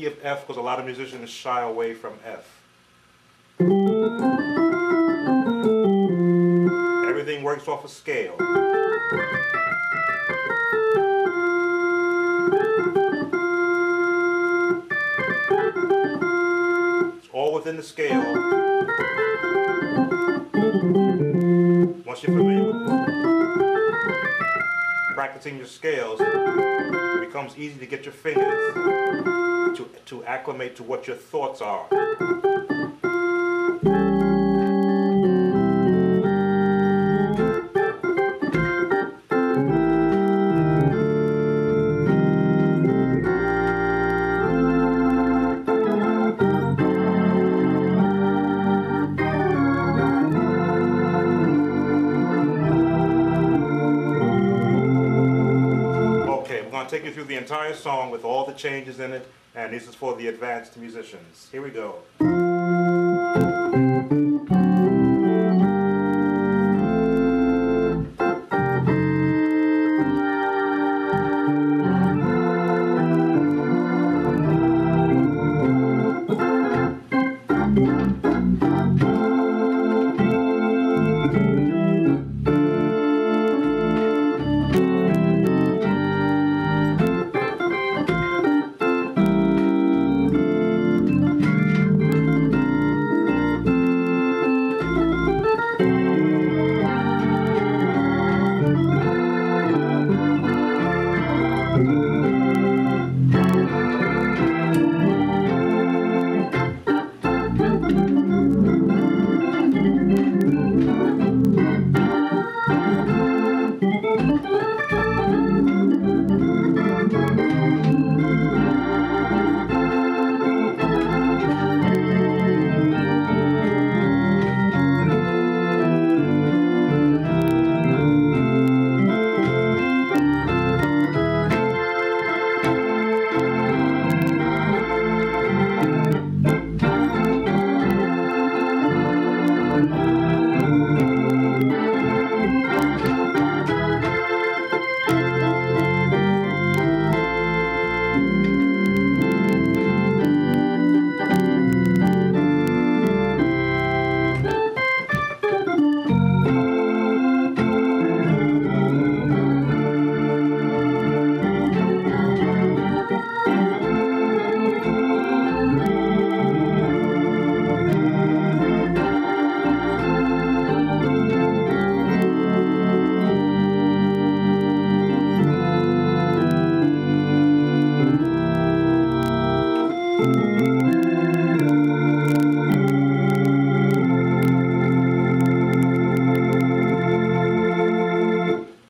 key of F because a lot of musicians shy away from F. Everything works off a scale. It's all within the scale. Once you're familiar with practicing your scales, it becomes easy to get your fingers to, to acclimate to what your thoughts are. Take you through the entire song with all the changes in it, and this is for the advanced musicians. Here we go.